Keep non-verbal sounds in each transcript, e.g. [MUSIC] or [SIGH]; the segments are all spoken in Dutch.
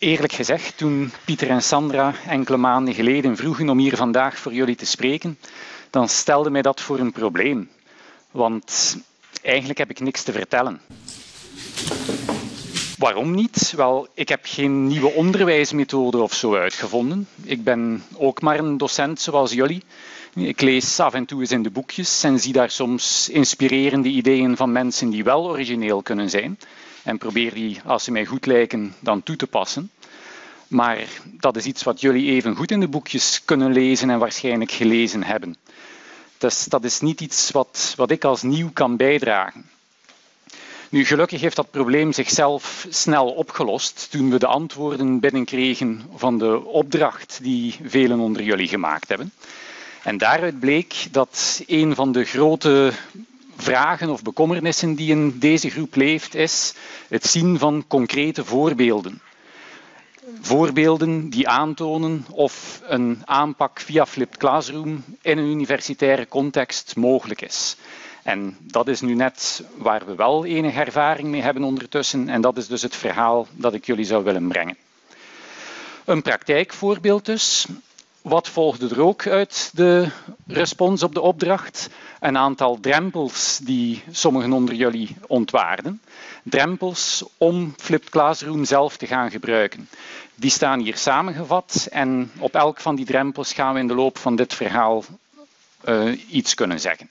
Eerlijk gezegd, toen Pieter en Sandra enkele maanden geleden vroegen om hier vandaag voor jullie te spreken, dan stelde mij dat voor een probleem. Want eigenlijk heb ik niks te vertellen. Waarom niet? Wel, ik heb geen nieuwe onderwijsmethode of zo uitgevonden. Ik ben ook maar een docent zoals jullie. Ik lees af en toe eens in de boekjes en zie daar soms inspirerende ideeën van mensen die wel origineel kunnen zijn. En probeer die, als ze mij goed lijken, dan toe te passen. Maar dat is iets wat jullie even goed in de boekjes kunnen lezen en waarschijnlijk gelezen hebben. Dus dat is niet iets wat, wat ik als nieuw kan bijdragen. Nu, gelukkig heeft dat probleem zichzelf snel opgelost toen we de antwoorden binnenkregen van de opdracht die velen onder jullie gemaakt hebben. En daaruit bleek dat een van de grote vragen of bekommernissen die in deze groep leeft, is het zien van concrete voorbeelden. Voorbeelden die aantonen of een aanpak via Flipped Classroom in een universitaire context mogelijk is. En dat is nu net waar we wel enige ervaring mee hebben ondertussen. En dat is dus het verhaal dat ik jullie zou willen brengen. Een praktijkvoorbeeld dus. Wat volgde er ook uit de respons op de opdracht? Een aantal drempels die sommigen onder jullie ontwaarden. Drempels om Flipped Classroom zelf te gaan gebruiken. Die staan hier samengevat en op elk van die drempels gaan we in de loop van dit verhaal uh, iets kunnen zeggen.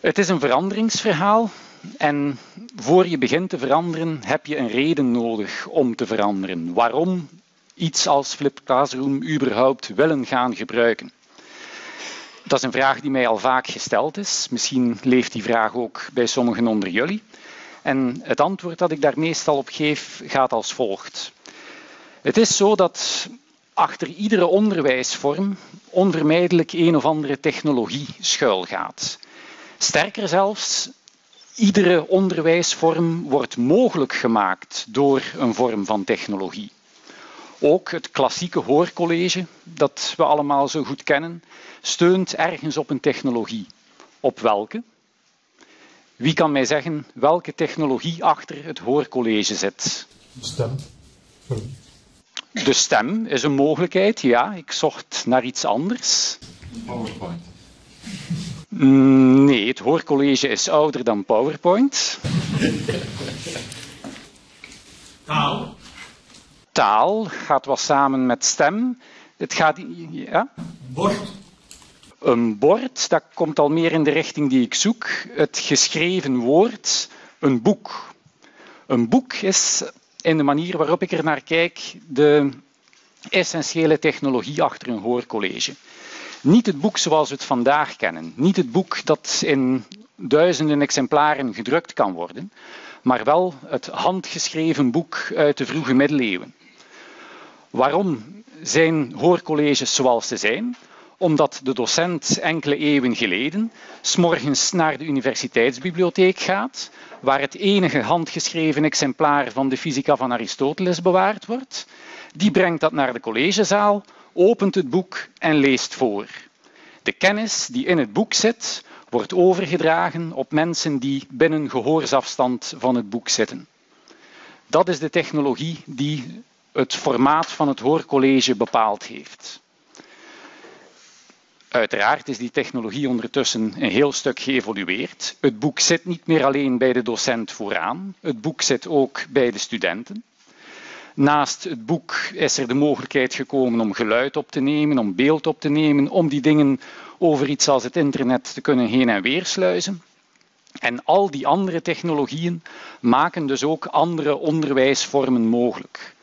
Het is een veranderingsverhaal en voor je begint te veranderen heb je een reden nodig om te veranderen. Waarom iets als Flip Classroom überhaupt willen gaan gebruiken? Dat is een vraag die mij al vaak gesteld is. Misschien leeft die vraag ook bij sommigen onder jullie. En het antwoord dat ik daar meestal op geef gaat als volgt. Het is zo dat achter iedere onderwijsvorm onvermijdelijk een of andere technologie schuilgaat. Sterker zelfs, iedere onderwijsvorm wordt mogelijk gemaakt door een vorm van technologie. Ook het klassieke hoorcollege, dat we allemaal zo goed kennen, steunt ergens op een technologie. Op welke? Wie kan mij zeggen welke technologie achter het hoorcollege zit? De stem. De stem is een mogelijkheid, ja. Ik zocht naar iets anders. PowerPoint. Nee, het hoorcollege is ouder dan PowerPoint. Taal. Taal gaat wel samen met stem. Het gaat, ja? Bord. Een bord, dat komt al meer in de richting die ik zoek. Het geschreven woord, een boek. Een boek is in de manier waarop ik er naar kijk de essentiële technologie achter een hoorcollege. Niet het boek zoals we het vandaag kennen. Niet het boek dat in duizenden exemplaren gedrukt kan worden. Maar wel het handgeschreven boek uit de vroege middeleeuwen. Waarom zijn hoorcolleges zoals ze zijn? Omdat de docent enkele eeuwen geleden s'morgens naar de universiteitsbibliotheek gaat, waar het enige handgeschreven exemplaar van de fysica van Aristoteles bewaard wordt. Die brengt dat naar de collegezaal, opent het boek en leest voor. De kennis die in het boek zit, wordt overgedragen op mensen die binnen gehoorsafstand van het boek zitten. Dat is de technologie die het formaat van het hoorcollege bepaald heeft. Uiteraard is die technologie ondertussen een heel stuk geëvolueerd. Het boek zit niet meer alleen bij de docent vooraan, het boek zit ook bij de studenten. Naast het boek is er de mogelijkheid gekomen om geluid op te nemen, om beeld op te nemen, om die dingen over iets als het internet te kunnen heen en weer sluizen. En al die andere technologieën maken dus ook andere onderwijsvormen mogelijk.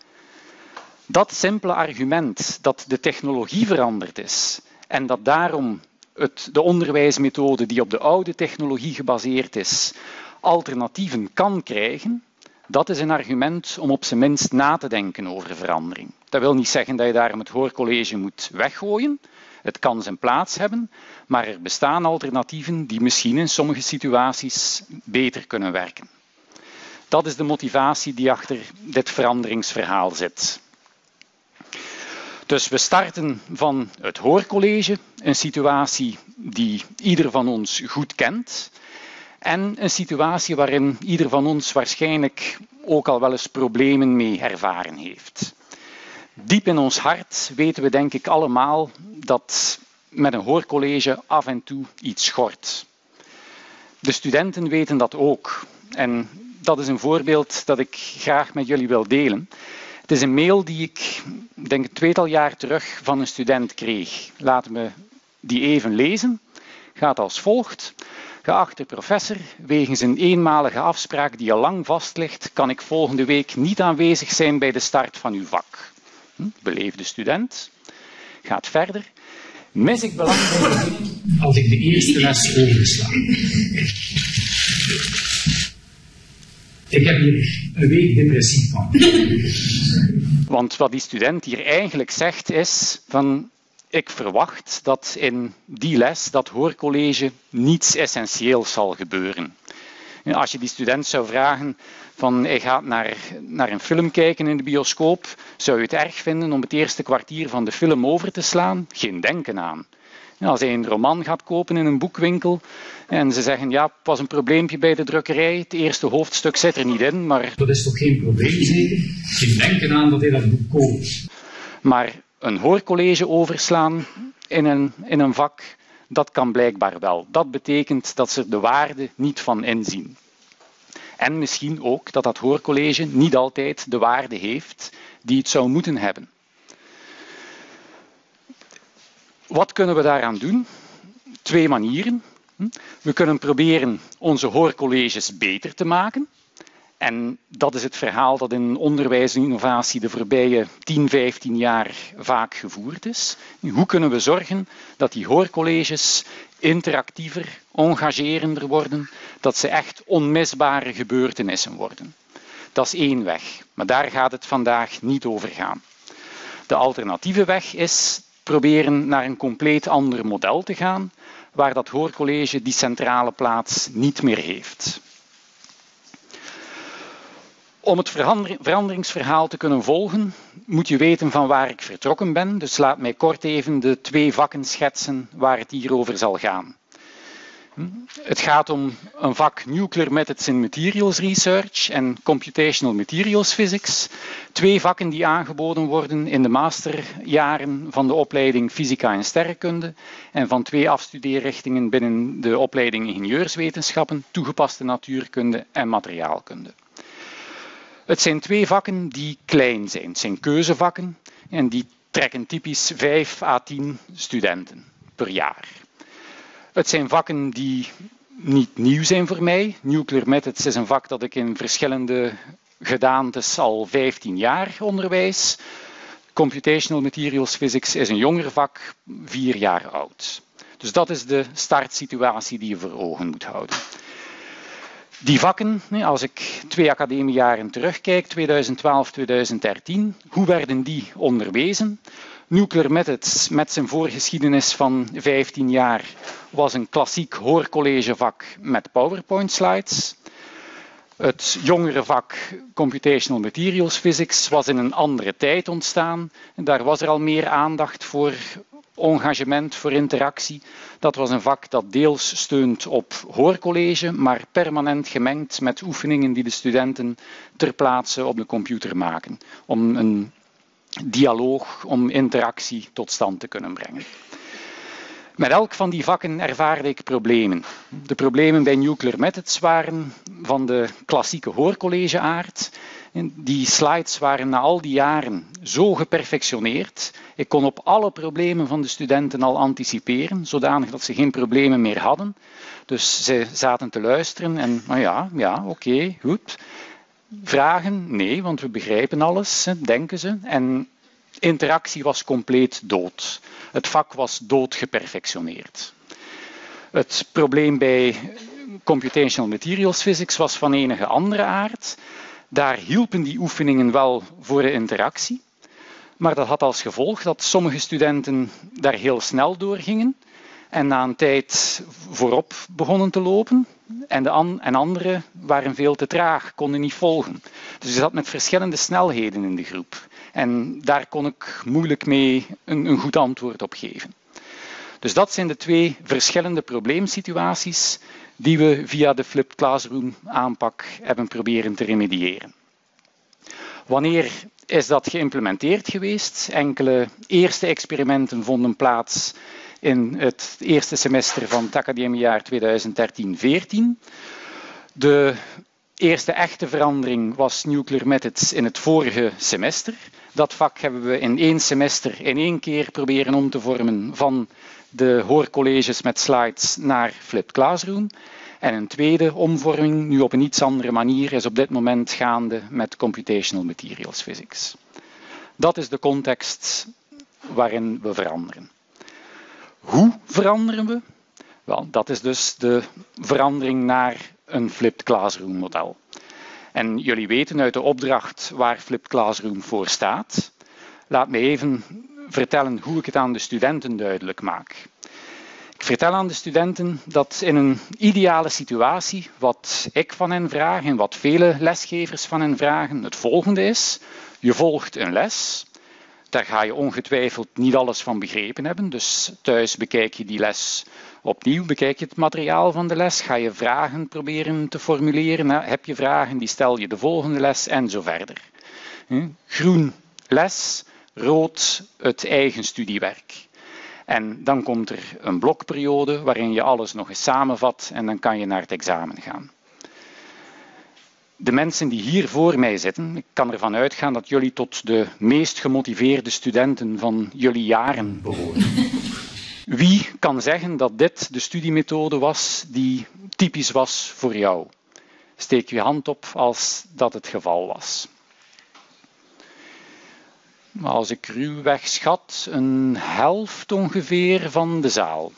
Dat simpele argument dat de technologie veranderd is en dat daarom het, de onderwijsmethode die op de oude technologie gebaseerd is, alternatieven kan krijgen, dat is een argument om op zijn minst na te denken over verandering. Dat wil niet zeggen dat je daarom het hoorcollege moet weggooien. Het kan zijn plaats hebben, maar er bestaan alternatieven die misschien in sommige situaties beter kunnen werken. Dat is de motivatie die achter dit veranderingsverhaal zit. Dus we starten van het hoorcollege, een situatie die ieder van ons goed kent. En een situatie waarin ieder van ons waarschijnlijk ook al wel eens problemen mee ervaren heeft. Diep in ons hart weten we denk ik allemaal dat met een hoorcollege af en toe iets schort. De studenten weten dat ook. En dat is een voorbeeld dat ik graag met jullie wil delen. Is een mail die ik, denk een tweetal jaar terug, van een student kreeg. Laten we die even lezen. Gaat als volgt. Geachte professor, wegens een eenmalige afspraak die al lang vast ligt, kan ik volgende week niet aanwezig zijn bij de start van uw vak. Hm? Beleefde student. Gaat verder. Mis ik belangrijke dingen als ik de eerste les oversla. Ik heb hier een week depressief van. Want wat die student hier eigenlijk zegt is van ik verwacht dat in die les, dat hoorcollege, niets essentieels zal gebeuren. Als je die student zou vragen van hij gaat naar, naar een film kijken in de bioscoop, zou je het erg vinden om het eerste kwartier van de film over te slaan? Geen denken aan. Als hij een roman gaat kopen in een boekwinkel en ze zeggen ja, het was een probleempje bij de drukkerij, het eerste hoofdstuk zit er niet in, maar... Dat is toch geen probleem zeker? Geen denken aan dat hij dat boek koopt. Maar een hoorcollege overslaan in een, in een vak, dat kan blijkbaar wel. Dat betekent dat ze de waarde niet van inzien. En misschien ook dat dat hoorcollege niet altijd de waarde heeft die het zou moeten hebben. Wat kunnen we daaraan doen? Twee manieren. We kunnen proberen onze hoorcolleges beter te maken. En dat is het verhaal dat in onderwijs en innovatie de voorbije 10, 15 jaar vaak gevoerd is. Hoe kunnen we zorgen dat die hoorcolleges interactiever, engagerender worden, dat ze echt onmisbare gebeurtenissen worden? Dat is één weg, maar daar gaat het vandaag niet over gaan. De alternatieve weg is proberen naar een compleet ander model te gaan, waar dat hoorcollege die centrale plaats niet meer heeft. Om het veranderingsverhaal te kunnen volgen, moet je weten van waar ik vertrokken ben. Dus laat mij kort even de twee vakken schetsen waar het hier over zal gaan. Het gaat om een vak Nuclear Methods in Materials Research en Computational Materials Physics. Twee vakken die aangeboden worden in de masterjaren van de opleiding Fysica en Sterrenkunde en van twee afstudeerrichtingen binnen de opleiding Ingenieurswetenschappen, Toegepaste Natuurkunde en Materiaalkunde. Het zijn twee vakken die klein zijn. Het zijn keuzevakken en die trekken typisch 5 à 10 studenten per jaar. Het zijn vakken die niet nieuw zijn voor mij. Nuclear Methods is een vak dat ik in verschillende gedaantes al 15 jaar onderwijs. Computational Materials Physics is een jonger vak, vier jaar oud. Dus dat is de startsituatie die je voor ogen moet houden. Die vakken, als ik twee academiejaren terugkijk, 2012, 2013, hoe werden die onderwezen? Nuclear Methods met zijn voorgeschiedenis van 15 jaar was een klassiek hoorcollegevak met PowerPoint slides. Het jongere vak Computational Materials Physics was in een andere tijd ontstaan. Daar was er al meer aandacht voor engagement, voor interactie. Dat was een vak dat deels steunt op hoorcollege, maar permanent gemengd met oefeningen die de studenten ter plaatse op de computer maken. Om een dialoog, om interactie tot stand te kunnen brengen. Met elk van die vakken ervaarde ik problemen. De problemen bij Nuclear Methods waren van de klassieke hoorcollege-aard. Die slides waren na al die jaren zo geperfectioneerd. Ik kon op alle problemen van de studenten al anticiperen, zodanig dat ze geen problemen meer hadden. Dus ze zaten te luisteren en, nou ja, ja, oké, goed. Vragen? Nee, want we begrijpen alles, denken ze. En interactie was compleet dood. Het vak was dood geperfectioneerd. Het probleem bij Computational Materials Physics was van enige andere aard. Daar hielpen die oefeningen wel voor de interactie, maar dat had als gevolg dat sommige studenten daar heel snel door gingen en na een tijd voorop begonnen te lopen en, de an en anderen waren veel te traag, konden niet volgen. Dus je zat met verschillende snelheden in de groep. En daar kon ik moeilijk mee een, een goed antwoord op geven. Dus dat zijn de twee verschillende probleemsituaties die we via de flipped classroom aanpak hebben proberen te remediëren. Wanneer is dat geïmplementeerd geweest? Enkele eerste experimenten vonden plaats in het eerste semester van het academiejaar 2013-14. De eerste echte verandering was Nuclear Methods in het vorige semester. Dat vak hebben we in één semester in één keer proberen om te vormen van de hoorcolleges met slides naar Flipped Classroom. En een tweede omvorming, nu op een iets andere manier, is op dit moment gaande met Computational Materials Physics. Dat is de context waarin we veranderen. Hoe veranderen we? Wel, dat is dus de verandering naar een flipped classroom model. En jullie weten uit de opdracht waar flipped classroom voor staat. Laat me even vertellen hoe ik het aan de studenten duidelijk maak. Ik vertel aan de studenten dat in een ideale situatie wat ik van hen vraag en wat vele lesgevers van hen vragen het volgende is. Je volgt een les. Daar ga je ongetwijfeld niet alles van begrepen hebben. Dus thuis bekijk je die les opnieuw, bekijk je het materiaal van de les, ga je vragen proberen te formuleren. Heb je vragen, die stel je de volgende les en zo verder. Groen les, rood het eigen studiewerk. En dan komt er een blokperiode waarin je alles nog eens samenvat en dan kan je naar het examen gaan. De mensen die hier voor mij zitten, ik kan ervan uitgaan dat jullie tot de meest gemotiveerde studenten van jullie jaren behoren. [LAUGHS] Wie kan zeggen dat dit de studiemethode was die typisch was voor jou? Steek je hand op als dat het geval was. Als ik ruwweg schat, een helft ongeveer van de zaal.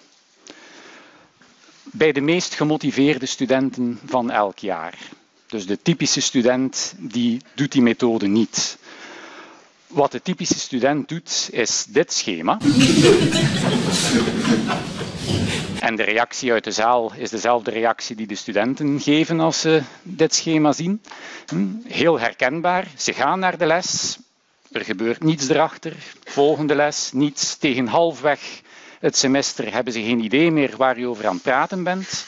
Bij de meest gemotiveerde studenten van elk jaar. Dus de typische student die doet die methode niet. Wat de typische student doet, is dit schema. En de reactie uit de zaal is dezelfde reactie die de studenten geven als ze dit schema zien. Hm, heel herkenbaar. Ze gaan naar de les, er gebeurt niets erachter. Volgende les, niets. Tegen halfweg het semester hebben ze geen idee meer waar je over aan het praten bent.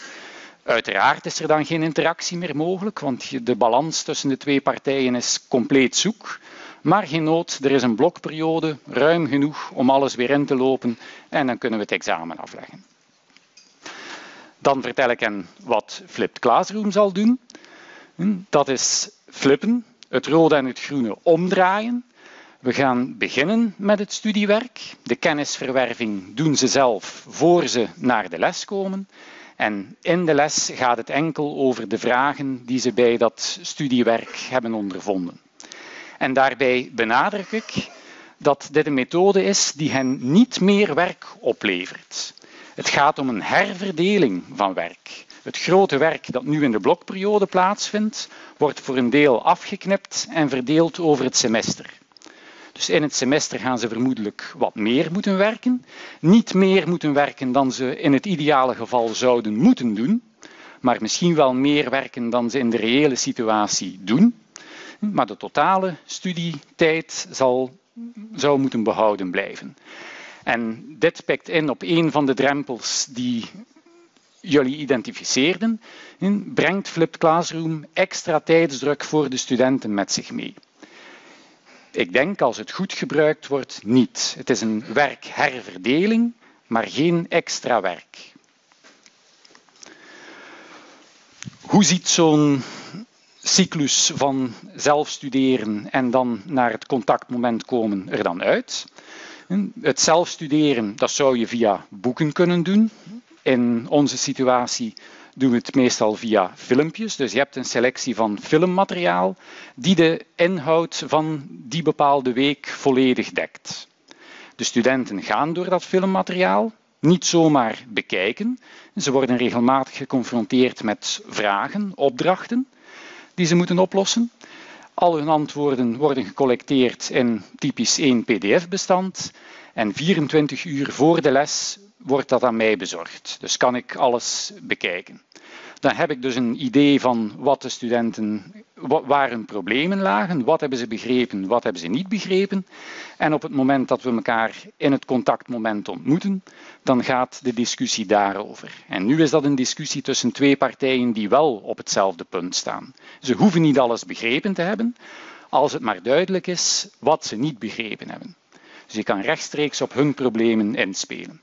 Uiteraard is er dan geen interactie meer mogelijk, want de balans tussen de twee partijen is compleet zoek. Maar geen nood, er is een blokperiode, ruim genoeg om alles weer in te lopen en dan kunnen we het examen afleggen. Dan vertel ik hen wat Flipped Classroom zal doen. Dat is flippen, het rode en het groene omdraaien. We gaan beginnen met het studiewerk. De kennisverwerving doen ze zelf voor ze naar de les komen. En in de les gaat het enkel over de vragen die ze bij dat studiewerk hebben ondervonden. En daarbij benadruk ik dat dit een methode is die hen niet meer werk oplevert. Het gaat om een herverdeling van werk. Het grote werk dat nu in de blokperiode plaatsvindt, wordt voor een deel afgeknipt en verdeeld over het semester. Dus in het semester gaan ze vermoedelijk wat meer moeten werken. Niet meer moeten werken dan ze in het ideale geval zouden moeten doen, maar misschien wel meer werken dan ze in de reële situatie doen. Maar de totale studietijd zal, zou moeten behouden blijven. En dit pikt in op een van de drempels die jullie identificeerden. Brengt Flipped Classroom extra tijdsdruk voor de studenten met zich mee? Ik denk als het goed gebruikt wordt, niet. Het is een werkherverdeling, maar geen extra werk. Hoe ziet zo'n cyclus van zelf studeren en dan naar het contactmoment komen er dan uit? Het zelfstuderen, dat zou je via boeken kunnen doen. In onze situatie doen we het meestal via filmpjes. Dus je hebt een selectie van filmmateriaal die de inhoud van die bepaalde week volledig dekt. De studenten gaan door dat filmmateriaal, niet zomaar bekijken. Ze worden regelmatig geconfronteerd met vragen, opdrachten die ze moeten oplossen. Al hun antwoorden worden gecollecteerd in typisch één PDF-bestand. En 24 uur voor de les wordt dat aan mij bezorgd. Dus kan ik alles bekijken. Dan heb ik dus een idee van wat de studenten, waar hun problemen lagen, wat hebben ze begrepen, wat hebben ze niet begrepen. En op het moment dat we elkaar in het contactmoment ontmoeten, dan gaat de discussie daarover. En nu is dat een discussie tussen twee partijen die wel op hetzelfde punt staan. Ze hoeven niet alles begrepen te hebben, als het maar duidelijk is wat ze niet begrepen hebben. Dus je kan rechtstreeks op hun problemen inspelen.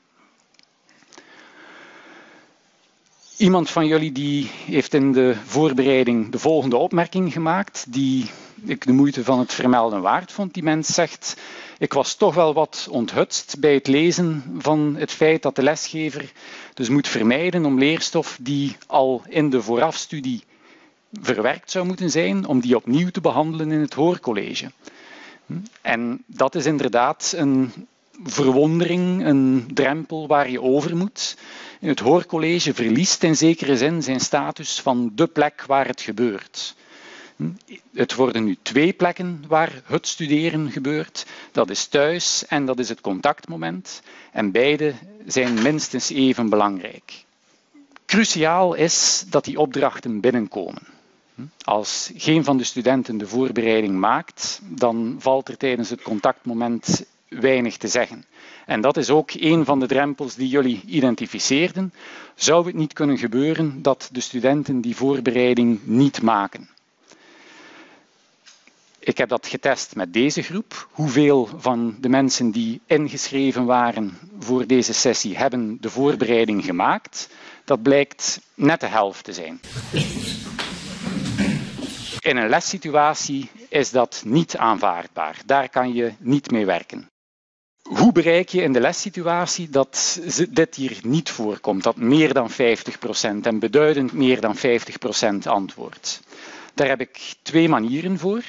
Iemand van jullie die heeft in de voorbereiding de volgende opmerking gemaakt, die ik de moeite van het vermelden waard vond. Die mens zegt, ik was toch wel wat onthutst bij het lezen van het feit dat de lesgever dus moet vermijden om leerstof die al in de voorafstudie verwerkt zou moeten zijn, om die opnieuw te behandelen in het hoorcollege. En dat is inderdaad een verwondering, een drempel waar je over moet. Het hoorcollege verliest in zekere zin zijn status van de plek waar het gebeurt. Het worden nu twee plekken waar het studeren gebeurt. Dat is thuis en dat is het contactmoment. En beide zijn minstens even belangrijk. Cruciaal is dat die opdrachten binnenkomen. Als geen van de studenten de voorbereiding maakt, dan valt er tijdens het contactmoment weinig te zeggen. En dat is ook een van de drempels die jullie identificeerden. Zou het niet kunnen gebeuren dat de studenten die voorbereiding niet maken? Ik heb dat getest met deze groep. Hoeveel van de mensen die ingeschreven waren voor deze sessie hebben de voorbereiding gemaakt? Dat blijkt net de helft te zijn. In een lessituatie is dat niet aanvaardbaar. Daar kan je niet mee werken. Hoe bereik je in de lessituatie dat dit hier niet voorkomt, dat meer dan 50% en beduidend meer dan 50% antwoordt? Daar heb ik twee manieren voor.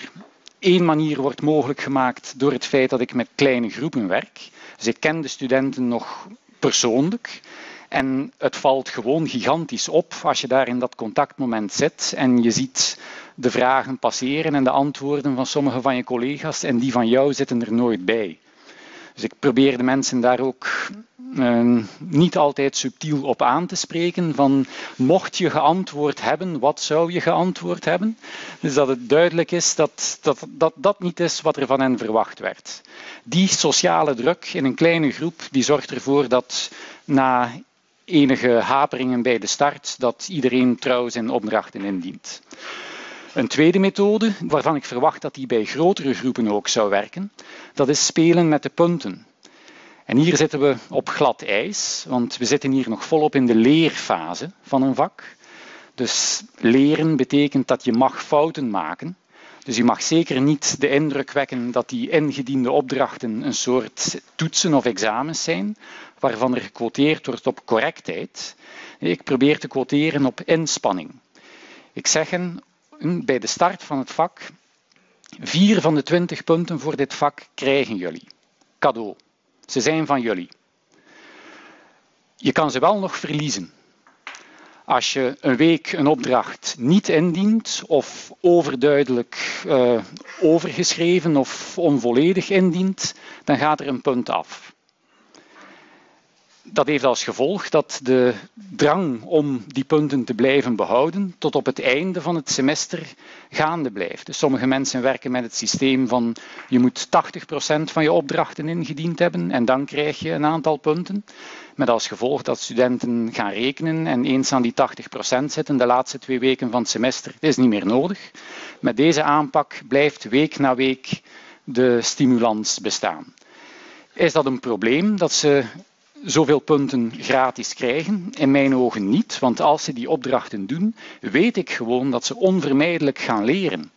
Eén manier wordt mogelijk gemaakt door het feit dat ik met kleine groepen werk. Dus ik ken de studenten nog persoonlijk. En het valt gewoon gigantisch op als je daar in dat contactmoment zit en je ziet de vragen passeren en de antwoorden van sommige van je collega's en die van jou zitten er nooit bij. Dus ik probeer de mensen daar ook uh, niet altijd subtiel op aan te spreken. Van mocht je geantwoord hebben, wat zou je geantwoord hebben? Dus dat het duidelijk is dat dat, dat, dat niet is wat er van hen verwacht werd. Die sociale druk in een kleine groep die zorgt ervoor dat na enige haperingen bij de start, dat iedereen trouw zijn opdrachten indient. Een tweede methode, waarvan ik verwacht dat die bij grotere groepen ook zou werken, dat is spelen met de punten. En hier zitten we op glad ijs, want we zitten hier nog volop in de leerfase van een vak. Dus leren betekent dat je mag fouten maken. Dus je mag zeker niet de indruk wekken dat die ingediende opdrachten een soort toetsen of examens zijn, waarvan er gequoteerd wordt op correctheid. Ik probeer te quoteren op inspanning. Ik zeg bij de start van het vak, vier van de twintig punten voor dit vak krijgen jullie. Cadeau. Ze zijn van jullie. Je kan ze wel nog verliezen. Als je een week een opdracht niet indient of overduidelijk uh, overgeschreven of onvolledig indient, dan gaat er een punt af dat heeft als gevolg dat de drang om die punten te blijven behouden tot op het einde van het semester gaande blijft. Dus sommige mensen werken met het systeem van je moet 80% van je opdrachten ingediend hebben en dan krijg je een aantal punten. Met als gevolg dat studenten gaan rekenen en eens aan die 80% zitten de laatste twee weken van het semester. Dat is niet meer nodig. Met deze aanpak blijft week na week de stimulans bestaan. Is dat een probleem dat ze zoveel punten gratis krijgen? In mijn ogen niet, want als ze die opdrachten doen, weet ik gewoon dat ze onvermijdelijk gaan leren.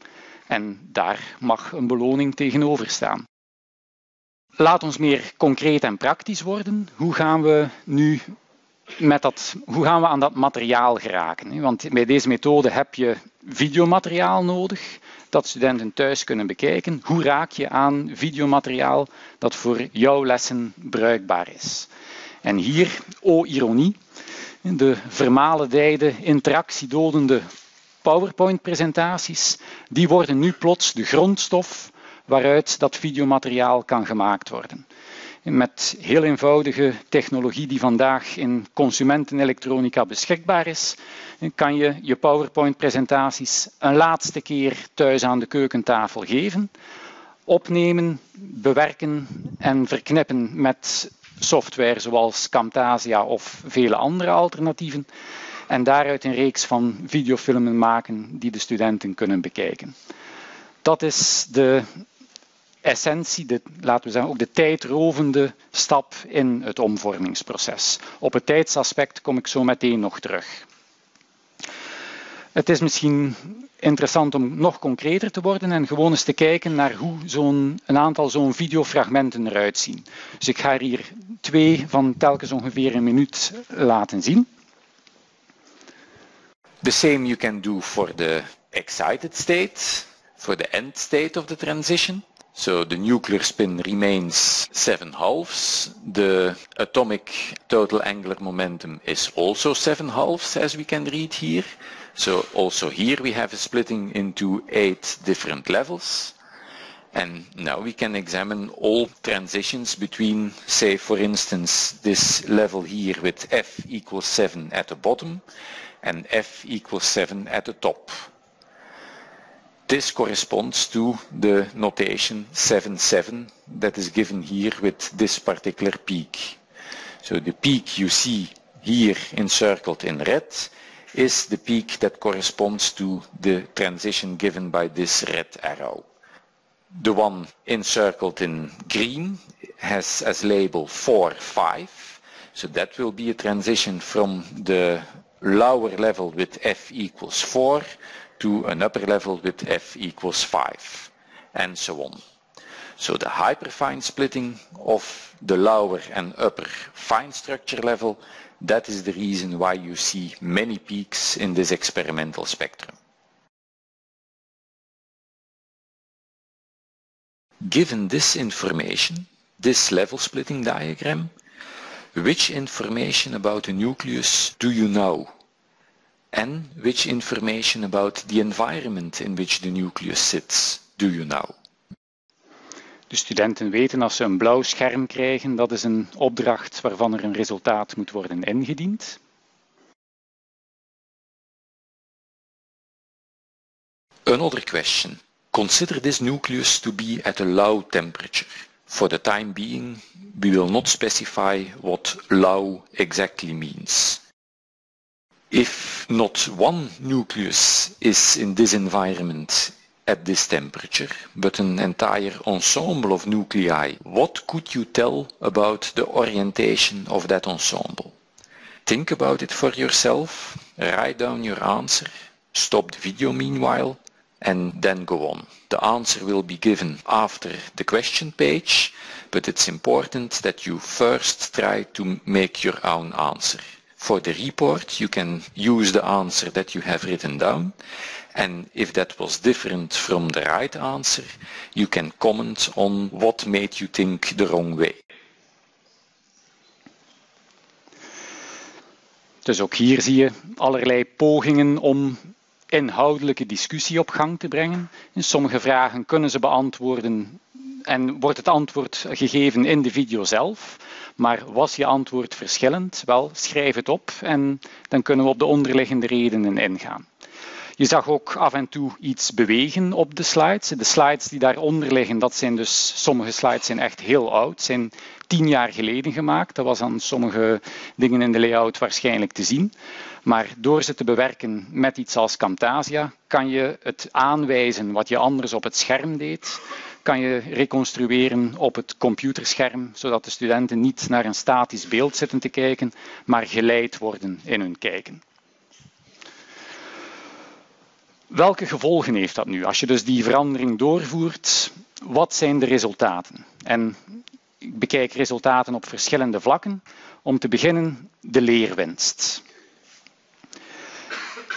En daar mag een beloning tegenover staan. Laat ons meer concreet en praktisch worden. Hoe gaan we nu met dat, hoe gaan we aan dat materiaal geraken? Want bij deze methode heb je videomateriaal nodig dat studenten thuis kunnen bekijken. Hoe raak je aan videomateriaal dat voor jouw lessen bruikbaar is? En hier, o ironie, de vermalendijde, interactiedodende PowerPoint-presentaties, die worden nu plots de grondstof waaruit dat videomateriaal kan gemaakt worden. met heel eenvoudige technologie die vandaag in consumentenelektronica beschikbaar is, kan je je PowerPoint-presentaties een laatste keer thuis aan de keukentafel geven, opnemen, bewerken en verknippen met software zoals Camtasia of vele andere alternatieven en daaruit een reeks van videofilmen maken die de studenten kunnen bekijken. Dat is de essentie, de, laten we zeggen, ook de tijdrovende stap in het omvormingsproces. Op het tijdsaspect kom ik zo meteen nog terug. Het is misschien interessant om nog concreter te worden en gewoon eens te kijken naar hoe zo'n een aantal zo'n videofragmenten eruit zien. Dus ik ga hier twee van telkens ongeveer een minuut laten zien. The same you can do for the excited state, for the end state of the transition. So the nuclear spin remains 7 halves. The atomic total angular momentum is also 7 halves as we can read here. So also here we have a splitting into 8 different levels. And now we can examine all transitions between, say for instance, this level here with f equals 7 at the bottom and f equals 7 at the top. This corresponds to the notation 7, 7 that is given here with this particular peak. So the peak you see here encircled in red is the peak that corresponds to the transition given by this red arrow. The one encircled in green has as label 4, 5. So that will be a transition from the lower level with f equals 4 to an upper level with f equals 5 and so on. So the hyperfine splitting of the lower and upper fine structure level, that is the reason why you see many peaks in this experimental spectrum. Given this information, this level splitting diagram, which information about the nucleus do you know? And which information about the environment in which the nucleus sits do you know? De studenten weten als ze een blauw scherm krijgen, dat is een opdracht waarvan er een resultaat moet worden ingediend. Another question. Consider this nucleus to be at a low temperature. For the time being, we will not specify what low exactly means. If not one nucleus is in this environment at this temperature, but an entire ensemble of nuclei, what could you tell about the orientation of that ensemble? Think about it for yourself, write down your answer, stop the video meanwhile, and then go on. The answer will be given after the question page, but it's important that you first try to make your own answer. For the report, you can use the answer that you have written down. And if that was different from the right answer, you can comment on what made you think the wrong way. Dus ook hier zie je allerlei pogingen om inhoudelijke discussie op gang te brengen. In sommige vragen kunnen ze beantwoorden en wordt het antwoord gegeven in de video zelf. Maar was je antwoord verschillend? Wel, schrijf het op en dan kunnen we op de onderliggende redenen ingaan. Je zag ook af en toe iets bewegen op de slides. De slides die daaronder liggen, dat zijn dus, sommige slides zijn echt heel oud, zijn tien jaar geleden gemaakt. Dat was aan sommige dingen in de layout waarschijnlijk te zien. Maar door ze te bewerken met iets als Camtasia, kan je het aanwijzen wat je anders op het scherm deed, kan je reconstrueren op het computerscherm, zodat de studenten niet naar een statisch beeld zitten te kijken, maar geleid worden in hun kijken. Welke gevolgen heeft dat nu? Als je dus die verandering doorvoert, wat zijn de resultaten? En ik bekijk resultaten op verschillende vlakken. Om te beginnen de leerwinst.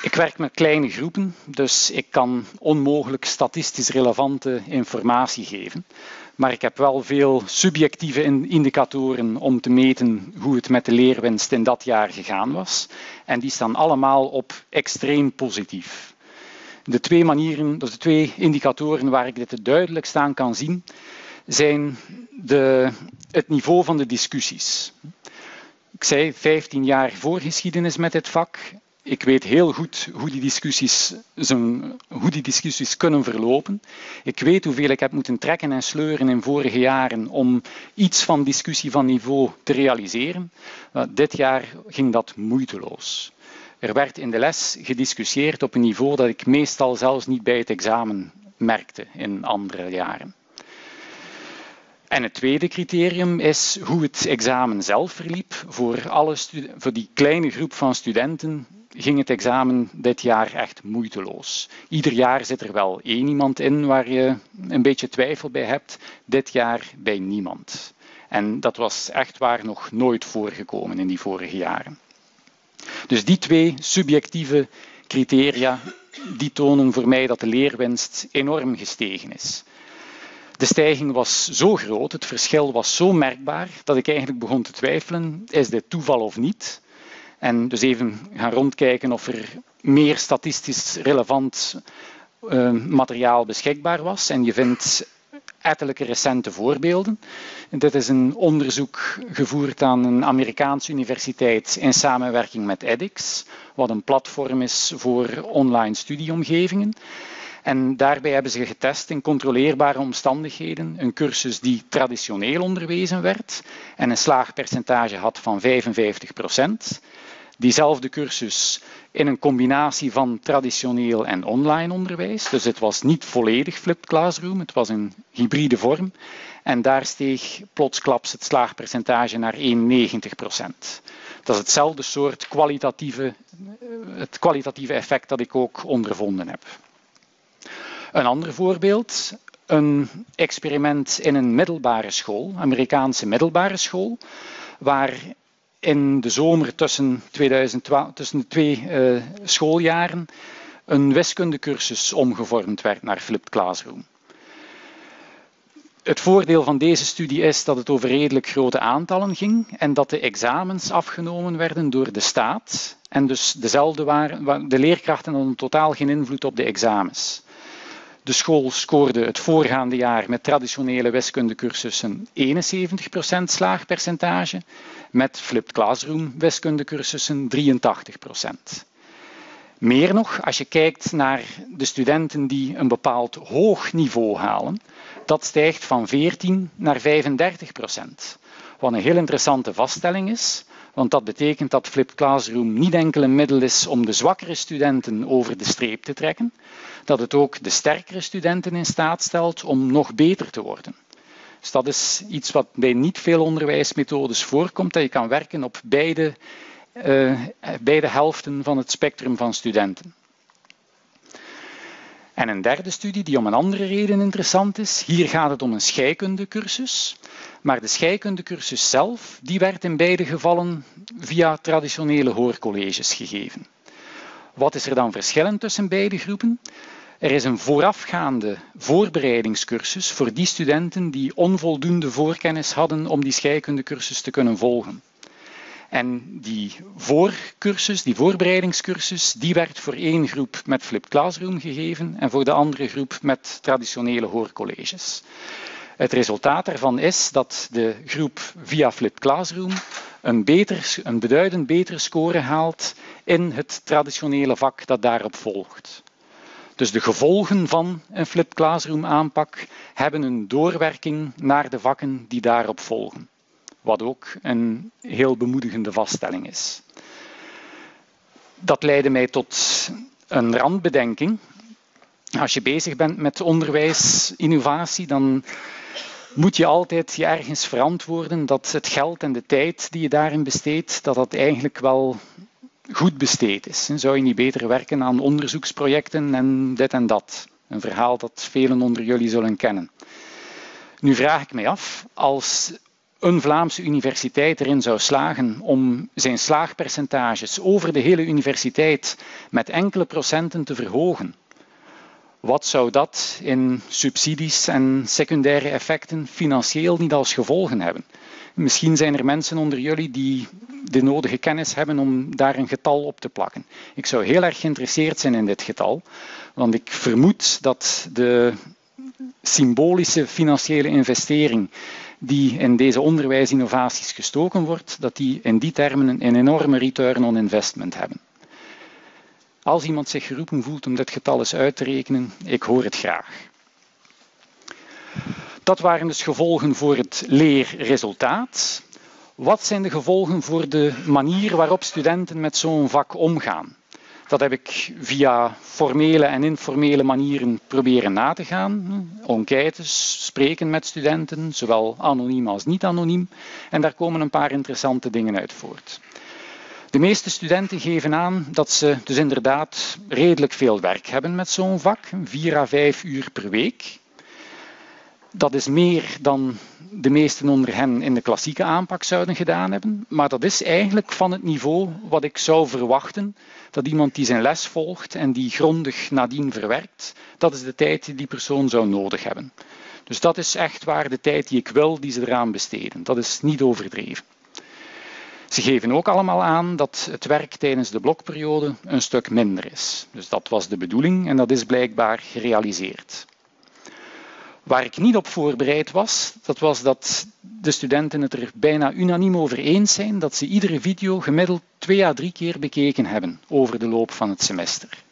Ik werk met kleine groepen, dus ik kan onmogelijk statistisch relevante informatie geven. Maar ik heb wel veel subjectieve indicatoren om te meten hoe het met de leerwinst in dat jaar gegaan was. En die staan allemaal op extreem positief. De twee manieren, dus de twee indicatoren waar ik dit het duidelijkst aan kan zien, zijn de het niveau van de discussies. Ik zei 15 jaar voorgeschiedenis met dit vak. Ik weet heel goed hoe die, discussies, hoe die discussies kunnen verlopen. Ik weet hoeveel ik heb moeten trekken en sleuren in vorige jaren om iets van discussie van niveau te realiseren. Dit jaar ging dat moeiteloos. Er werd in de les gediscussieerd op een niveau dat ik meestal zelfs niet bij het examen merkte in andere jaren. En het tweede criterium is hoe het examen zelf verliep. Voor, alle voor die kleine groep van studenten ging het examen dit jaar echt moeiteloos. Ieder jaar zit er wel één iemand in waar je een beetje twijfel bij hebt. Dit jaar bij niemand. En dat was echt waar nog nooit voorgekomen in die vorige jaren. Dus die twee subjectieve criteria die tonen voor mij dat de leerwinst enorm gestegen is. De stijging was zo groot, het verschil was zo merkbaar, dat ik eigenlijk begon te twijfelen, is dit toeval of niet? En dus even gaan rondkijken of er meer statistisch relevant uh, materiaal beschikbaar was. En je vindt ettelijke recente voorbeelden. Dit is een onderzoek gevoerd aan een Amerikaanse universiteit in samenwerking met edX, wat een platform is voor online studieomgevingen. En daarbij hebben ze getest in controleerbare omstandigheden een cursus die traditioneel onderwezen werd en een slaagpercentage had van 55 procent. Diezelfde cursus in een combinatie van traditioneel en online onderwijs. Dus het was niet volledig flipped classroom, het was een hybride vorm. En daar steeg plotsklaps het slaagpercentage naar 91 procent. Dat is hetzelfde soort kwalitatieve, het kwalitatieve effect dat ik ook ondervonden heb. Een ander voorbeeld, een experiment in een middelbare school, Amerikaanse middelbare school, waar in de zomer tussen, 2012, tussen de twee uh, schooljaren een wiskundecursus omgevormd werd naar flipped classroom. Het voordeel van deze studie is dat het over redelijk grote aantallen ging en dat de examens afgenomen werden door de staat en dus dezelfde waren, de leerkrachten hadden totaal geen invloed op de examens. De school scoorde het voorgaande jaar met traditionele wiskundecursussen 71% slaagpercentage, met flipped classroom wiskundecursussen 83%. Meer nog, als je kijkt naar de studenten die een bepaald hoog niveau halen, dat stijgt van 14 naar 35 procent. Wat een heel interessante vaststelling is, want dat betekent dat Flipped Classroom niet enkel een middel is om de zwakkere studenten over de streep te trekken, dat het ook de sterkere studenten in staat stelt om nog beter te worden. Dus dat is iets wat bij niet veel onderwijsmethodes voorkomt, dat je kan werken op beide, uh, beide helften van het spectrum van studenten. En een derde studie die om een andere reden interessant is. Hier gaat het om een scheikundecursus. Maar de scheikundecursus zelf die werd in beide gevallen via traditionele hoorcolleges gegeven. Wat is er dan verschillend tussen beide groepen? Er is een voorafgaande voorbereidingscursus voor die studenten die onvoldoende voorkennis hadden om die scheikundecursus te kunnen volgen. En die voorcursus, die voorbereidingscursus, die werd voor één groep met Flip Classroom gegeven en voor de andere groep met traditionele hoorcolleges. Het resultaat daarvan is dat de groep via Flip Classroom een, beter, een beduidend betere score haalt in het traditionele vak dat daarop volgt. Dus de gevolgen van een Flip Classroom aanpak hebben een doorwerking naar de vakken die daarop volgen. Wat ook een heel bemoedigende vaststelling is. Dat leidde mij tot een randbedenking. Als je bezig bent met onderwijs, innovatie, dan moet je altijd je ergens verantwoorden dat het geld en de tijd die je daarin besteedt, dat dat eigenlijk wel goed besteed is. Zou je niet beter werken aan onderzoeksprojecten en dit en dat? Een verhaal dat velen onder jullie zullen kennen. Nu vraag ik mij af, als een Vlaamse universiteit erin zou slagen om zijn slaagpercentages over de hele universiteit met enkele procenten te verhogen, wat zou dat in subsidies en secundaire effecten financieel niet als gevolgen hebben? Misschien zijn er mensen onder jullie die de nodige kennis hebben om daar een getal op te plakken. Ik zou heel erg geïnteresseerd zijn in dit getal, want ik vermoed dat de symbolische financiële investering die in deze onderwijsinnovaties gestoken wordt, dat die in die termen een enorme return on investment hebben. Als iemand zich geroepen voelt om dit getal eens uit te rekenen, ik hoor het graag. Dat waren dus gevolgen voor het leerresultaat. Wat zijn de gevolgen voor de manier waarop studenten met zo'n vak omgaan? Dat heb ik via formele en informele manieren proberen na te gaan. Enquêtes, spreken met studenten, zowel anoniem als niet anoniem. En daar komen een paar interessante dingen uit voort. De meeste studenten geven aan dat ze dus inderdaad redelijk veel werk hebben met zo'n vak, vier à vijf uur per week. Dat is meer dan de meesten onder hen in de klassieke aanpak zouden gedaan hebben, maar dat is eigenlijk van het niveau wat ik zou verwachten dat iemand die zijn les volgt en die grondig nadien verwerkt, dat is de tijd die die persoon zou nodig hebben. Dus dat is echt waar de tijd die ik wil, die ze eraan besteden. Dat is niet overdreven. Ze geven ook allemaal aan dat het werk tijdens de blokperiode een stuk minder is. Dus dat was de bedoeling en dat is blijkbaar gerealiseerd. Waar ik niet op voorbereid was, dat was dat de studenten het er bijna unaniem over eens zijn dat ze iedere video gemiddeld twee à drie keer bekeken hebben over de loop van het semester.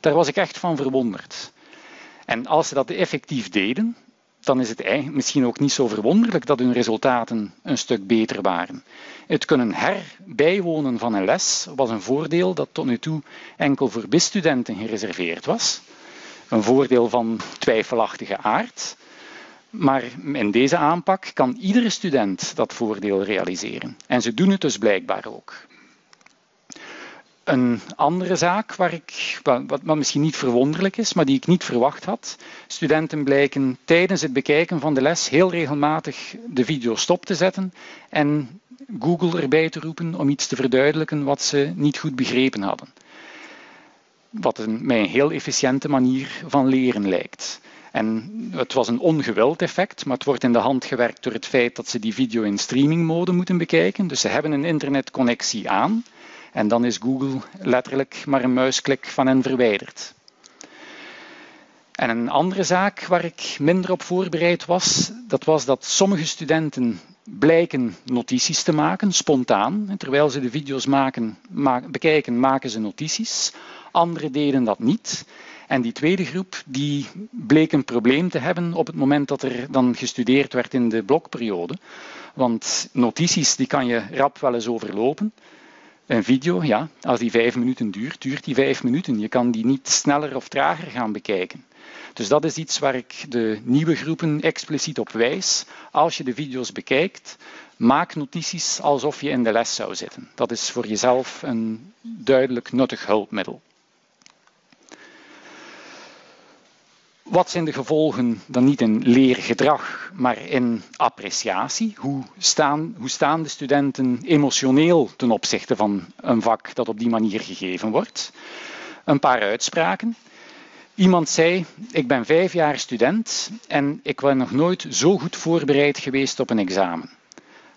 Daar was ik echt van verwonderd. En als ze dat effectief deden, dan is het misschien ook niet zo verwonderlijk dat hun resultaten een stuk beter waren. Het kunnen herbijwonen van een les was een voordeel dat tot nu toe enkel voor BIS-studenten gereserveerd was. Een voordeel van twijfelachtige aard. Maar in deze aanpak kan iedere student dat voordeel realiseren. En ze doen het dus blijkbaar ook. Een andere zaak waar ik, wat, misschien niet verwonderlijk is, maar die ik niet verwacht had. Studenten blijken tijdens het bekijken van de les heel regelmatig de video stop te zetten en Google erbij te roepen om iets te verduidelijken wat ze niet goed begrepen hadden. Wat een, mij een heel efficiënte manier van leren lijkt. En het was een ongewild effect, maar het wordt in de hand gewerkt door het feit dat ze die video in streamingmode moeten bekijken. Dus ze hebben een internetconnectie aan. En dan is Google letterlijk maar een muisklik van hen verwijderd. En een andere zaak waar ik minder op voorbereid was, dat was dat sommige studenten blijken notities te maken, spontaan. Terwijl ze de video's maken, bekijken, maken ze notities. Anderen deden dat niet. En die tweede groep die bleek een probleem te hebben op het moment dat er dan gestudeerd werd in de blokperiode. Want notities die kan je rap wel eens overlopen. Een video, ja, als die vijf minuten duurt, duurt die vijf minuten. Je kan die niet sneller of trager gaan bekijken. Dus dat is iets waar ik de nieuwe groepen expliciet op wijs. Als je de video's bekijkt, maak notities alsof je in de les zou zitten. Dat is voor jezelf een duidelijk nuttig hulpmiddel. Wat zijn de gevolgen dan niet in leergedrag, maar in appreciatie? Hoe staan, hoe staan de studenten emotioneel ten opzichte van een vak dat op die manier gegeven wordt? Een paar uitspraken. Iemand zei, ik ben vijf jaar student en ik ben nog nooit zo goed voorbereid geweest op een examen.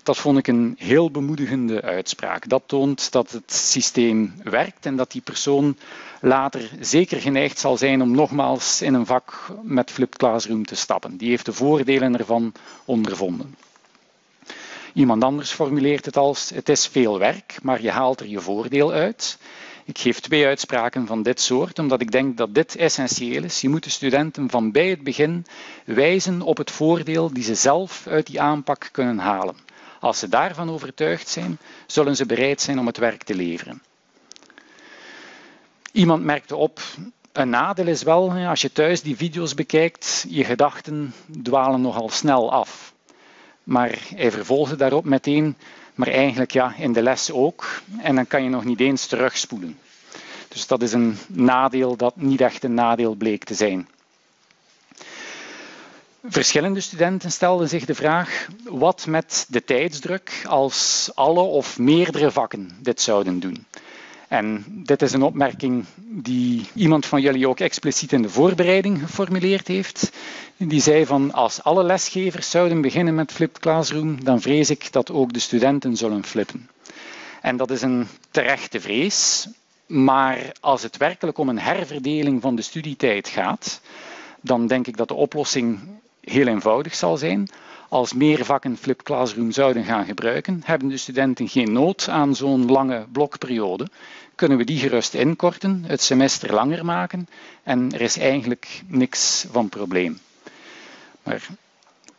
Dat vond ik een heel bemoedigende uitspraak. Dat toont dat het systeem werkt en dat die persoon later zeker geneigd zal zijn om nogmaals in een vak met Flipped Classroom te stappen. Die heeft de voordelen ervan ondervonden. Iemand anders formuleert het als: het is veel werk, maar je haalt er je voordeel uit. Ik geef twee uitspraken van dit soort, omdat ik denk dat dit essentieel is. Je moet de studenten van bij het begin wijzen op het voordeel die ze zelf uit die aanpak kunnen halen. Als ze daarvan overtuigd zijn, zullen ze bereid zijn om het werk te leveren. Iemand merkte op, een nadeel is wel, als je thuis die video's bekijkt, je gedachten dwalen nogal snel af. Maar hij vervolgde daarop meteen, maar eigenlijk ja, in de les ook. En dan kan je nog niet eens terugspoelen. Dus dat is een nadeel dat niet echt een nadeel bleek te zijn. Verschillende studenten stelden zich de vraag wat met de tijdsdruk als alle of meerdere vakken dit zouden doen. En dit is een opmerking die iemand van jullie ook expliciet in de voorbereiding geformuleerd heeft. Die zei van als alle lesgevers zouden beginnen met flipped classroom, dan vrees ik dat ook de studenten zullen flippen. En dat is een terechte vrees, maar als het werkelijk om een herverdeling van de studietijd gaat, dan denk ik dat de oplossing heel eenvoudig zal zijn. als meer vakken Flip Classroom zouden gaan gebruiken, hebben de studenten geen nood aan zo'n lange blokperiode. Kunnen we die gerust inkorten, het semester langer maken en er is eigenlijk niks van probleem. Maar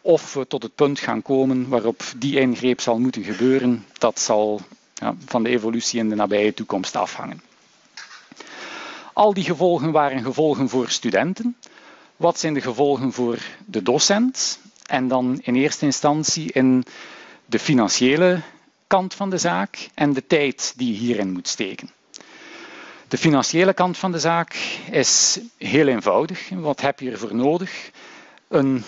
of we tot het punt gaan komen waarop die ingreep zal moeten gebeuren, dat zal ja, van de evolutie in de nabije toekomst afhangen. Al die gevolgen waren gevolgen voor studenten. Wat zijn de gevolgen voor de docent? En dan in eerste instantie in de financiële kant van de zaak en de tijd die je hierin moet steken. De financiële kant van de zaak is heel eenvoudig. Wat heb je ervoor nodig? Een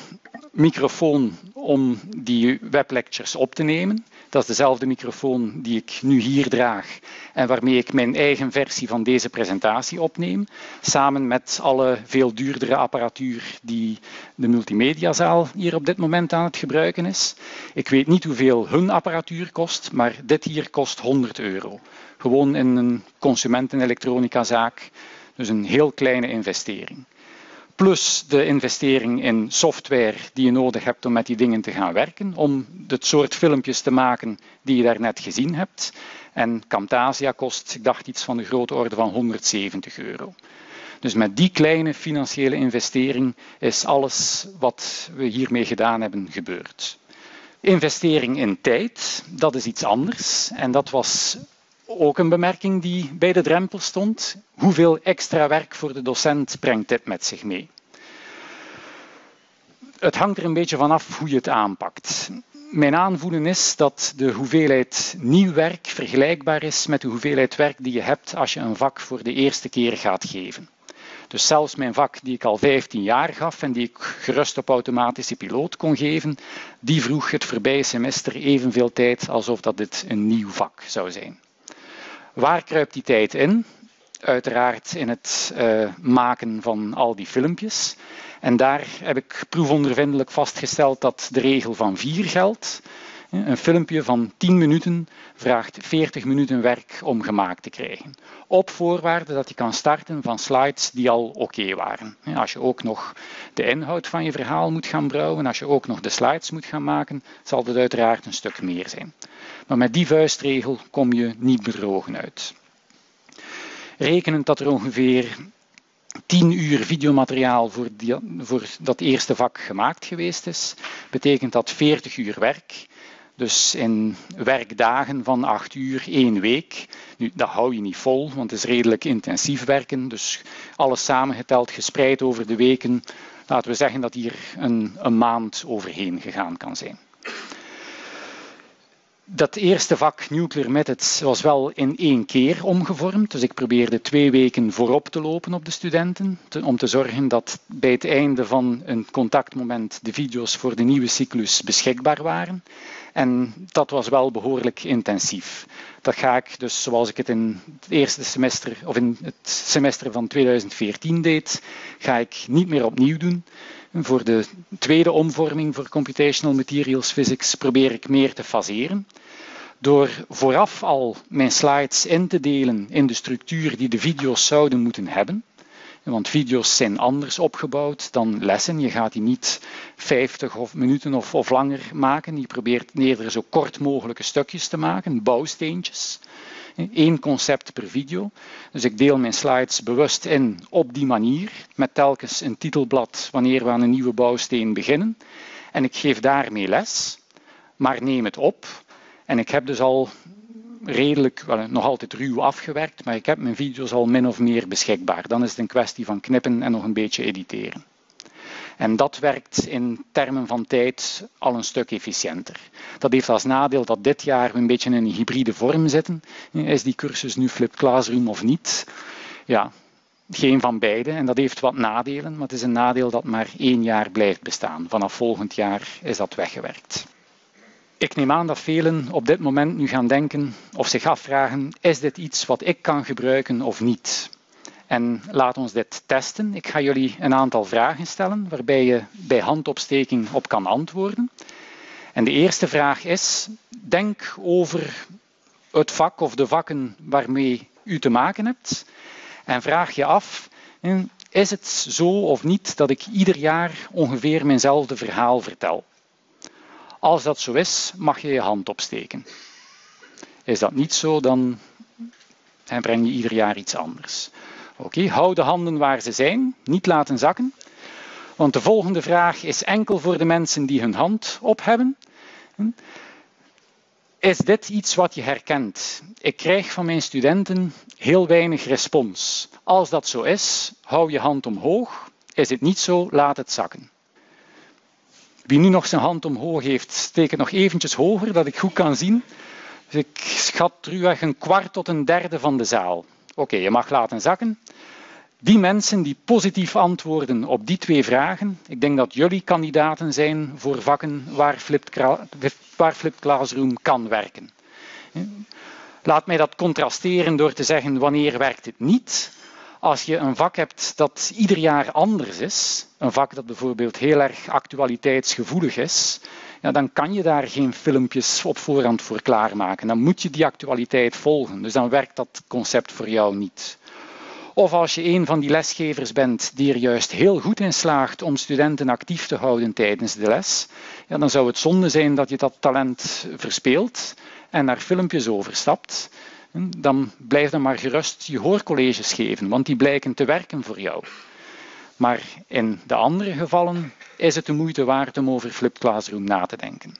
microfoon om die weblectures op te nemen. Dat is dezelfde microfoon die ik nu hier draag en waarmee ik mijn eigen versie van deze presentatie opneem, samen met alle veel duurdere apparatuur die de multimediazaal hier op dit moment aan het gebruiken is. Ik weet niet hoeveel hun apparatuur kost, maar dit hier kost 100 euro. Gewoon in een consumentenelektronicazaak, dus een heel kleine investering plus de investering in software die je nodig hebt om met die dingen te gaan werken, om het soort filmpjes te maken die je daarnet gezien hebt. En Camtasia kost, ik dacht, iets van de grote orde van 170 euro. Dus met die kleine financiële investering is alles wat we hiermee gedaan hebben gebeurd. Investering in tijd, dat is iets anders. En dat was ook een bemerking die bij de drempel stond. Hoeveel extra werk voor de docent brengt dit met zich mee? Het hangt er een beetje vanaf hoe je het aanpakt. Mijn aanvoelen is dat de hoeveelheid nieuw werk vergelijkbaar is met de hoeveelheid werk die je hebt als je een vak voor de eerste keer gaat geven. Dus zelfs mijn vak die ik al 15 jaar gaf en die ik gerust op automatische piloot kon geven, die vroeg het voorbije semester evenveel tijd alsof dat dit een nieuw vak zou zijn. Waar kruipt die tijd in? Uiteraard in het uh, maken van al die filmpjes. En daar heb ik proefondervindelijk vastgesteld dat de regel van 4 geldt. Een filmpje van 10 minuten vraagt 40 minuten werk om gemaakt te krijgen. Op voorwaarde dat je kan starten van slides die al oké waren. Als je ook nog de inhoud van je verhaal moet gaan brouwen, als je ook nog de slides moet gaan maken, zal het uiteraard een stuk meer zijn. Maar met die vuistregel kom je niet bedrogen uit. Rekenend dat er ongeveer 10 uur videomateriaal voor, voor dat eerste vak gemaakt geweest is, betekent dat 40 uur werk. Dus in werkdagen van 8 uur, één week. Nu, dat hou je niet vol, want het is redelijk intensief werken. Dus alles samengeteld, gespreid over de weken. Laten we zeggen dat hier een, een maand overheen gegaan kan zijn dat eerste vak Nuclear Methods was wel in één keer omgevormd. Dus ik probeerde twee weken voorop te lopen op de studenten. om te zorgen dat bij het einde van een contactmoment de video's voor de nieuwe cyclus beschikbaar waren. En dat was wel behoorlijk intensief. Dat ga ik dus zoals ik het in het eerste semester of in het semester van 2014 deed, ga ik niet meer opnieuw doen. Voor de tweede omvorming voor Computational Materials Physics probeer ik meer te faseren. Door vooraf al mijn slides in te delen in de structuur die de video's zouden moeten hebben. Want video's zijn anders opgebouwd dan lessen. Je gaat die niet 50 of minuten of, langer maken. Je probeert eerder zo kort mogelijke stukjes te maken, bouwsteentjes. Eén concept per video. Dus ik deel mijn slides bewust in op die manier, met telkens een titelblad wanneer we aan een nieuwe bouwsteen beginnen. En ik geef daarmee les, maar neem het op. En ik heb dus al redelijk, well, nog altijd ruw afgewerkt, maar ik heb mijn video's al min of meer beschikbaar. Dan is het een kwestie van knippen en nog een beetje editeren. En dat werkt in termen van tijd al een stuk efficiënter. Dat heeft als nadeel dat dit jaar we een beetje in een hybride vorm zitten. Is die cursus nu Flip Classroom of niet? Ja, geen van beide. En dat heeft wat nadelen, maar het is een nadeel dat maar één jaar blijft bestaan. Vanaf volgend jaar is dat weggewerkt. Ik neem aan dat velen op dit moment nu gaan denken of zich afvragen: is dit iets wat ik kan gebruiken of niet? En laat ons dit testen. Ik ga jullie een aantal vragen stellen waarbij je bij handopsteking op kan antwoorden. En de eerste vraag is: denk over het vak of de vakken waarmee u te maken hebt. En vraag je af: is het zo of niet dat ik ieder jaar ongeveer mijnzelfde verhaal vertel? Als dat zo is, mag je je hand opsteken. Is dat niet zo, dan breng je ieder jaar iets anders. Oké, hou de handen waar ze zijn, niet laten zakken. Want de volgende vraag is enkel voor de mensen die hun hand op hebben. Is dit iets wat je herkent? Ik krijg van mijn studenten heel weinig respons. Als dat zo is, hou je hand omhoog. Is het niet zo, laat het zakken. Wie nu nog zijn hand omhoog heeft, steek het nog eventjes hoger, dat ik goed kan zien. Dus ik schat ruwweg een kwart tot een derde van de zaal. Oké, je mag laten zakken. Die mensen die positief antwoorden op die twee vragen, ik denk dat jullie kandidaten zijn voor vakken waar Flipped, Classroom kan werken. Laat mij dat contrasteren door te zeggen wanneer werkt het niet. Als je een vak hebt dat ieder jaar anders is, een vak dat bijvoorbeeld heel erg actualiteitsgevoelig is, ja, dan kan je daar geen filmpjes op voorhand voor klaarmaken. Dan moet je die actualiteit volgen. Dus dan werkt dat concept voor jou niet. Of als je een van die lesgevers bent die er juist heel goed in slaagt om studenten actief te houden tijdens de les, ja, dan zou het zonde zijn dat je dat talent verspeelt en naar filmpjes overstapt. Dan blijf dan maar gerust je hoorcolleges geven, want die blijken te werken voor jou. Maar in de andere gevallen is het de moeite waard om over Flipped Classroom na te denken.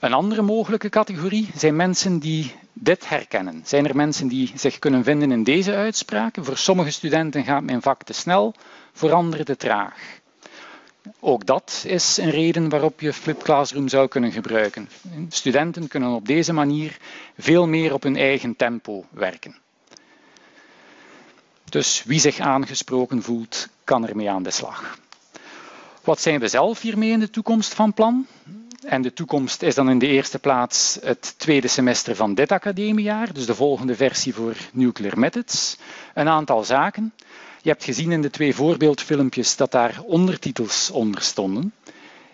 Een andere mogelijke categorie zijn mensen die dit herkennen. Zijn er mensen die zich kunnen vinden in deze uitspraken? Voor sommige studenten gaat mijn vak te snel, voor anderen te traag. Ook dat is een reden waarop je Flip Classroom zou kunnen gebruiken. Studenten kunnen op deze manier veel meer op hun eigen tempo werken. Dus wie zich aangesproken voelt, kan ermee aan de slag. Wat zijn we zelf hiermee in de toekomst van plan? En de toekomst is dan in de eerste plaats het tweede semester van dit academiejaar, dus de volgende versie voor Nuclear Methods. Een aantal zaken. Je hebt gezien in de twee voorbeeldfilmpjes dat daar ondertitels onder stonden.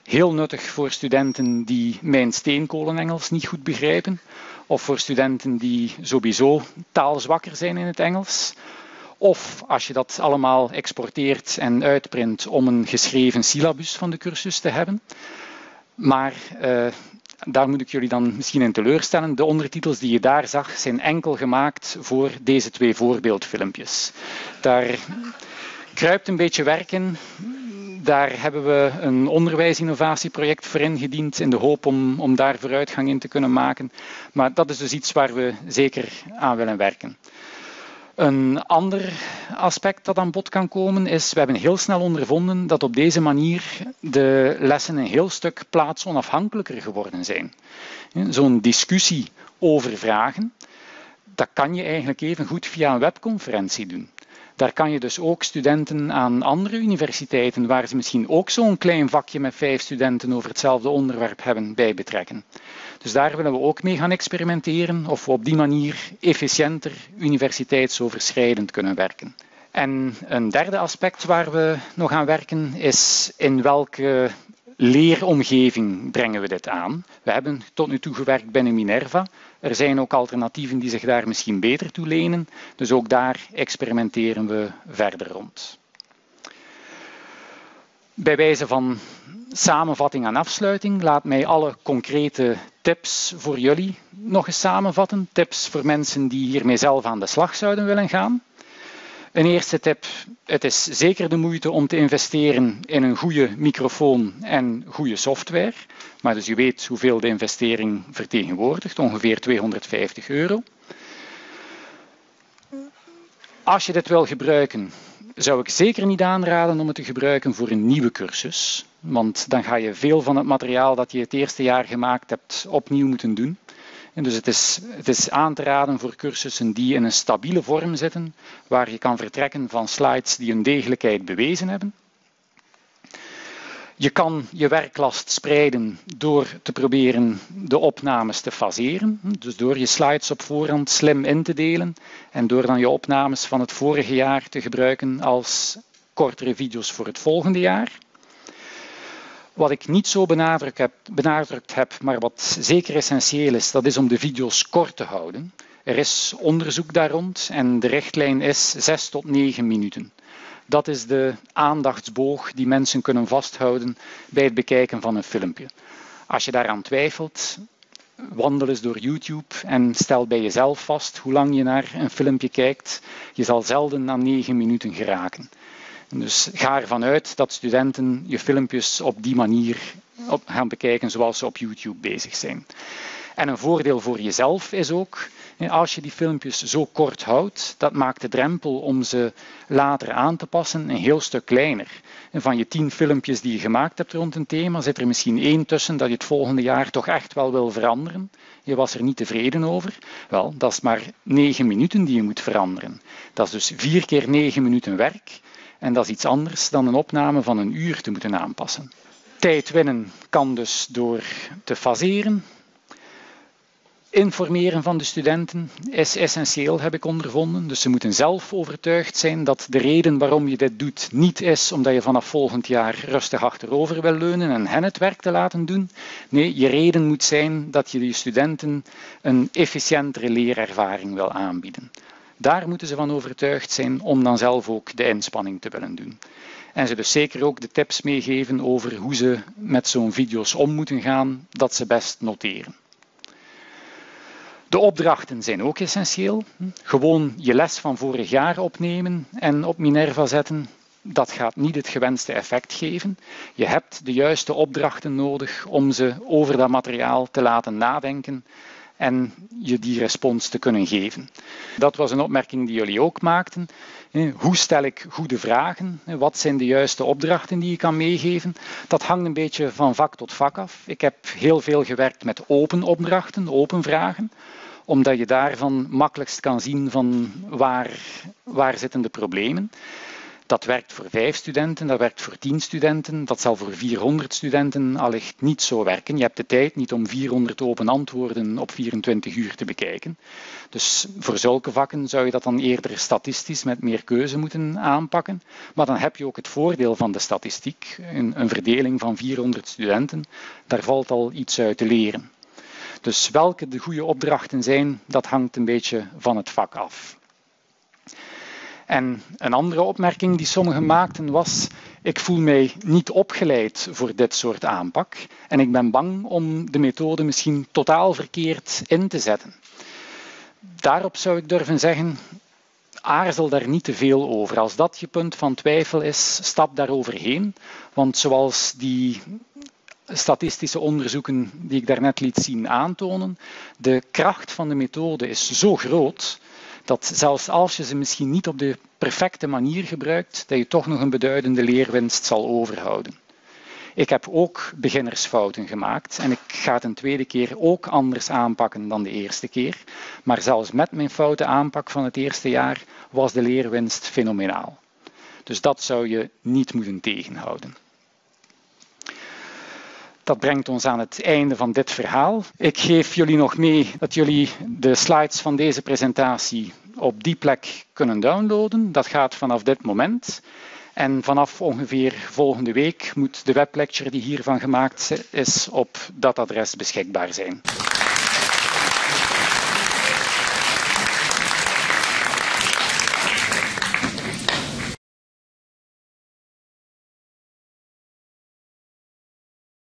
Heel nuttig voor studenten die mijn steenkolen-Engels niet goed begrijpen, of voor studenten die sowieso taalzwakker zijn in het Engels. Of als je dat allemaal exporteert en uitprint om een geschreven syllabus van de cursus te hebben. Maar uh, daar moet ik jullie dan misschien in teleurstellen. De ondertitels die je daar zag zijn enkel gemaakt voor deze twee voorbeeldfilmpjes. Daar kruipt een beetje werk in. Daar hebben we een onderwijsinnovatieproject voor ingediend in de hoop om, om daar vooruitgang in te kunnen maken. Maar dat is dus iets waar we zeker aan willen werken. Een ander aspect dat aan bod kan komen is, we hebben heel snel ondervonden dat op deze manier de lessen een heel stuk plaatsonafhankelijker geworden zijn. Zo'n discussie over vragen, dat kan je eigenlijk even goed via een webconferentie doen. Daar kan je dus ook studenten aan andere universiteiten, waar ze misschien ook zo'n klein vakje met vijf studenten over hetzelfde onderwerp hebben, bij betrekken. Dus daar willen we ook mee gaan experimenteren of we op die manier efficiënter universiteitsoverschrijdend kunnen werken. En een derde aspect waar we nog aan werken is in welke leeromgeving brengen we dit aan. We hebben tot nu toe gewerkt binnen Minerva. Er zijn ook alternatieven die zich daar misschien beter toe lenen. Dus ook daar experimenteren we verder rond. Bij wijze van samenvatting en afsluiting laat mij alle concrete tips voor jullie nog eens samenvatten. Tips voor mensen die hiermee zelf aan de slag zouden willen gaan. Een eerste tip, het is zeker de moeite om te investeren in een goede microfoon en goede software. Maar dus je weet hoeveel de investering vertegenwoordigt, ongeveer 250 euro. Als je dit wil gebruiken, zou ik zeker niet aanraden om het te gebruiken voor een nieuwe cursus. Want dan ga je veel van het materiaal dat je het eerste jaar gemaakt hebt opnieuw moeten doen. En dus het is, het is aan te raden voor cursussen die in een stabiele vorm zitten, waar je kan vertrekken van slides die een degelijkheid bewezen hebben. Je kan je werklast spreiden door te proberen de opnames te faseren. Dus door je slides op voorhand slim in te delen en door dan je opnames van het vorige jaar te gebruiken als kortere video's voor het volgende jaar. Wat ik niet zo benadrukt heb, benadrukt heb, maar wat zeker essentieel is, dat is om de video's kort te houden. Er is onderzoek daar rond en de richtlijn is 6 tot 9 minuten. Dat is de aandachtsboog die mensen kunnen vasthouden bij het bekijken van een filmpje. Als je daaraan twijfelt, wandel eens door YouTube en stel bij jezelf vast hoe lang je naar een filmpje kijkt. Je zal zelden na 9 minuten geraken. Dus ga ervan uit dat studenten je filmpjes op die manier gaan bekijken zoals ze op YouTube bezig zijn. En een voordeel voor jezelf is ook, als je die filmpjes zo kort houdt, dat maakt de drempel om ze later aan te passen een heel stuk kleiner. van je tien filmpjes die je gemaakt hebt rond een thema, zit er misschien één tussen dat je het volgende jaar toch echt wel wil veranderen. Je was er niet tevreden over. Wel, dat is maar negen minuten die je moet veranderen. Dat is dus vier keer negen minuten werk. En dat is iets anders dan een opname van een uur te moeten aanpassen. Tijd winnen kan dus door te faseren, Informeren van de studenten is essentieel, heb ik ondervonden. Dus ze moeten zelf overtuigd zijn dat de reden waarom je dit doet niet is omdat je vanaf volgend jaar rustig achterover wil leunen en hen het werk te laten doen. Nee, je reden moet zijn dat je je studenten een efficiëntere leerervaring wil aanbieden. Daar moeten ze van overtuigd zijn om dan zelf ook de inspanning te willen doen. En ze dus zeker ook de tips meegeven over hoe ze met zo'n video's om moeten gaan, dat ze best noteren. De opdrachten zijn ook essentieel. Gewoon je les van vorig jaar opnemen en op Minerva zetten, dat gaat niet het gewenste effect geven. Je hebt de juiste opdrachten nodig om ze over dat materiaal te laten nadenken en je die respons te kunnen geven. Dat was een opmerking die jullie ook maakten. Hoe stel ik goede vragen? Wat zijn de juiste opdrachten die je kan meegeven? Dat hangt een beetje van vak tot vak af. Ik heb heel veel gewerkt met open opdrachten, open vragen omdat je daarvan makkelijkst kan zien van waar, waar zitten de problemen. Dat werkt voor vijf studenten, dat werkt voor tien studenten, dat zal voor 400 studenten allicht niet zo werken. Je hebt de tijd niet om 400 open antwoorden op 24 uur te bekijken. Dus voor zulke vakken zou je dat dan eerder statistisch met meer keuze moeten aanpakken. Maar dan heb je ook het voordeel van de statistiek, een, een verdeling van 400 studenten. Daar valt al iets uit te leren. Dus welke de goede opdrachten zijn, dat hangt een beetje van het vak af. En een andere opmerking die sommigen maakten was, ik voel mij niet opgeleid voor dit soort aanpak en ik ben bang om de methode misschien totaal verkeerd in te zetten. Daarop zou ik durven zeggen, aarzel daar niet te veel over. Als dat je punt van twijfel is, stap daar overheen. Want zoals die statistische onderzoeken die ik daarnet liet zien aantonen, de kracht van de methode is zo groot dat zelfs als je ze misschien niet op de perfecte manier gebruikt, dat je toch nog een beduidende leerwinst zal overhouden. Ik heb ook beginnersfouten gemaakt en ik ga het een tweede keer ook anders aanpakken dan de eerste keer. Maar zelfs met mijn foute aanpak van het eerste jaar was de leerwinst fenomenaal. Dus dat zou je niet moeten tegenhouden. Dat brengt ons aan het einde van dit verhaal. Ik geef jullie nog mee dat jullie de slides van deze presentatie op die plek kunnen downloaden. Dat gaat vanaf dit moment. En vanaf ongeveer volgende week moet de weblecture die hiervan gemaakt is op dat adres beschikbaar zijn.